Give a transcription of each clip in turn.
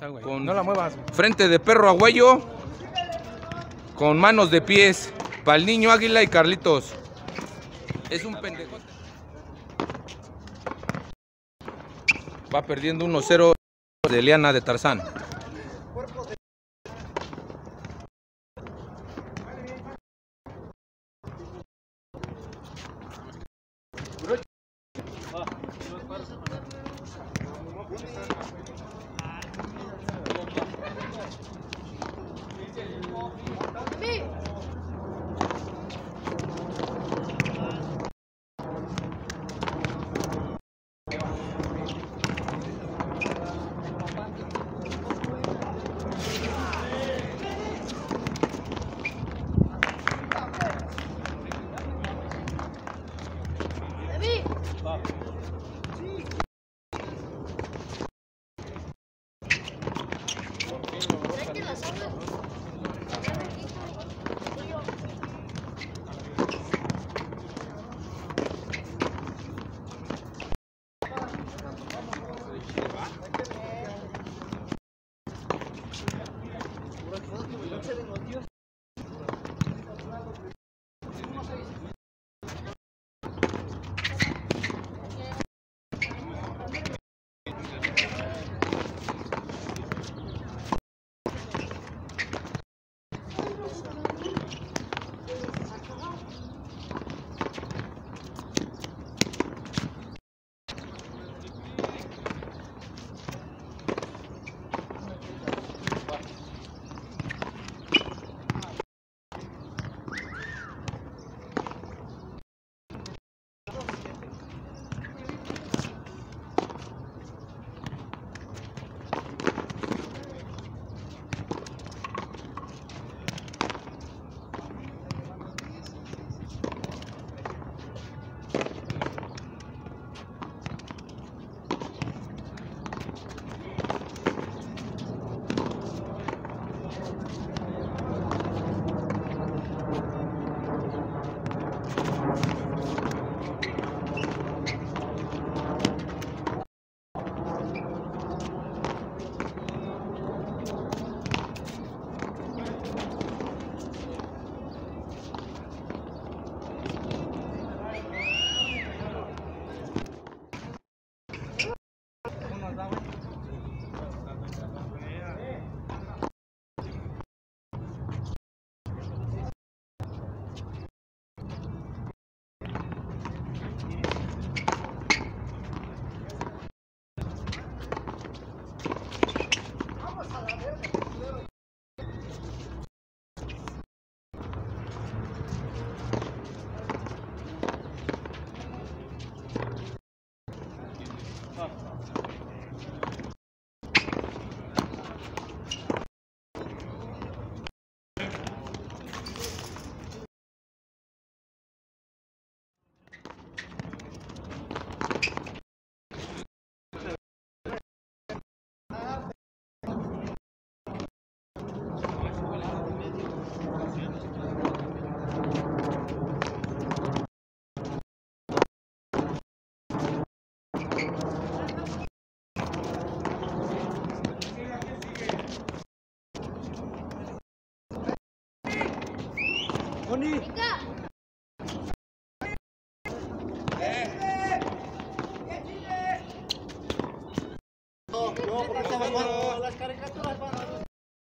Ya está, güey. Con- No la muevas. Frente de perro agüello. Con manos de pies. Para el niño águila y Carlitos. Es un pendejote. Va perdiendo 1-0 de Eliana de Tarzán.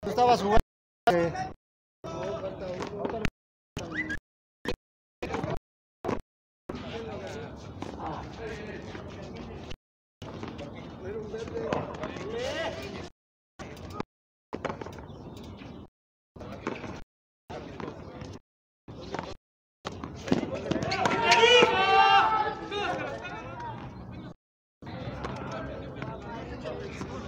Tú estabas jugando. ¡Hola, mismo.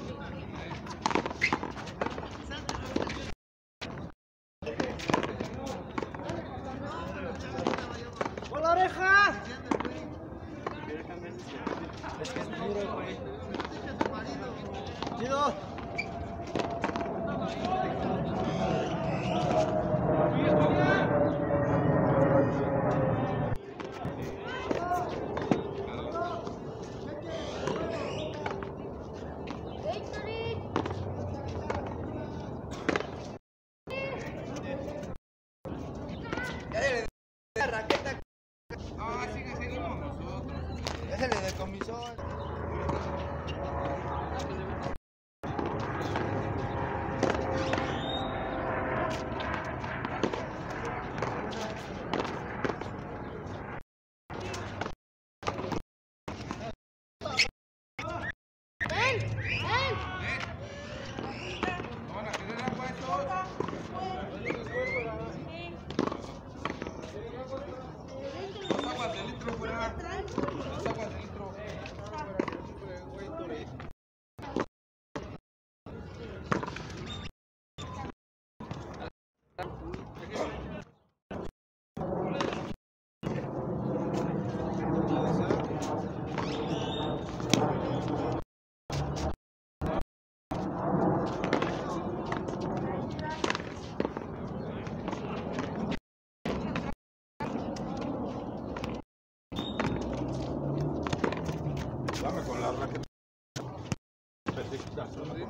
No,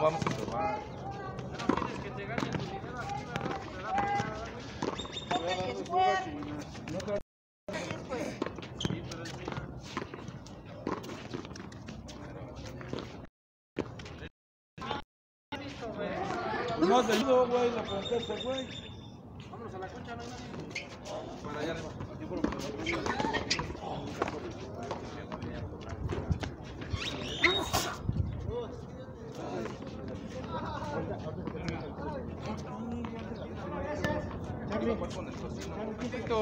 vamos a probar. No has venido, güey, la güey. Para allá arriba. Con el tocino.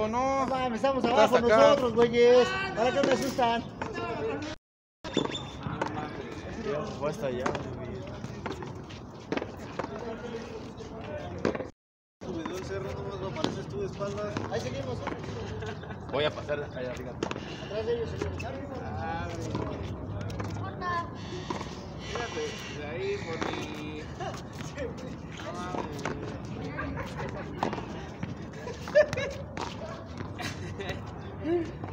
No. Mames, estamos abajo acá. nosotros, güeyes. ¿Para qué me asustan? Voy hasta allá, cerro nomás lo apareces tú de espaldas. Ahí seguimos. Voy a pasar allá arriba. Atrás de ellos, señores. Fíjate, de ahí por mi.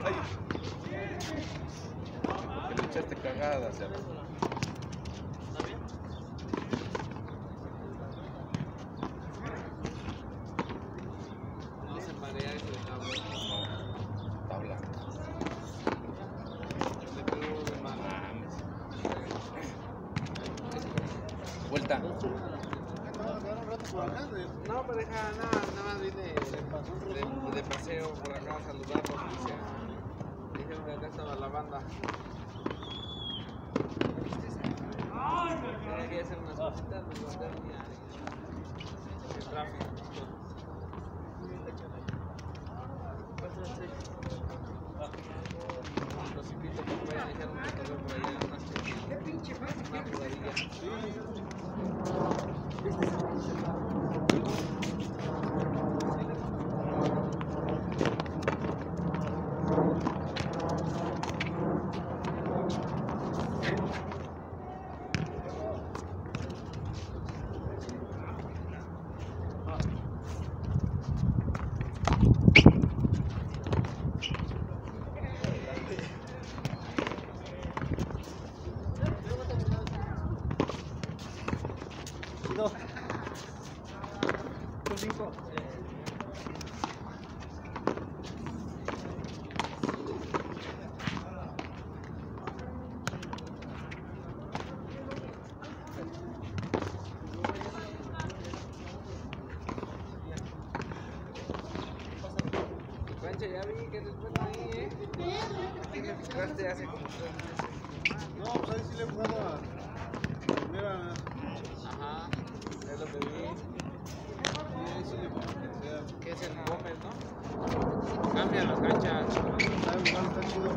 Ay. Echaste cagada, sea. No se marea ese cabrón. No, está blanco. Le pegó de mano. Vuelta. No, pareja, nada, nada más vine de, de paseo por acá a saludarlos. Dice, dijeron que acá estaba la banda. Tenía que hacer unas cositas, me mandaron ya. El tráfico. Los invito a que vayan a echar un cotorreo por allá, unas cositas. Una jugadilla. No. Son cinco. Ya vi que después ahí, ¿eh? Aquí me picaste hace como tres meses. No, pues ahí sí le he jugado a. Primera. Ajá, es lo que vi. Sí, ahí sí le he jugado. Que es el Gómez, ¿no? Cambia las canchas. Está igual, está chido.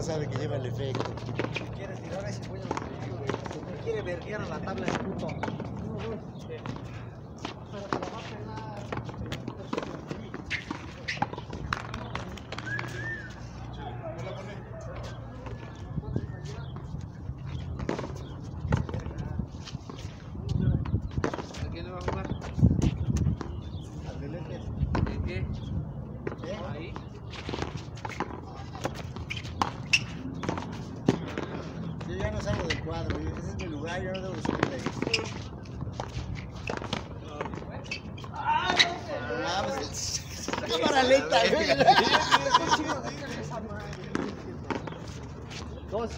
No sabe que lleva el efecto. Quiere tirar ese pollo. Quiere verguear a la tabla de puto. ¿A quién le va a jugar? Adelante. ¿En qué? ¿Eh? Ahí. Yo del cuadro, ese es mi lugar, yo no debo de subir ahí. No mames, cámara lenta, güey. Dos.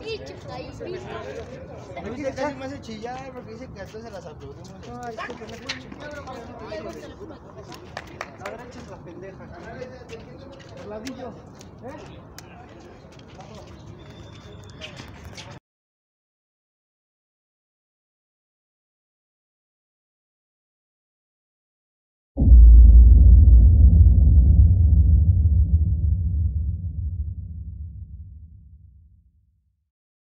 Bicho, ahí, bicho. Me dice casi me hace chillar porque dice que entonces las aplaudimos. No, discúlpeme. A la es pendeja. Ladillo. ¿Eh?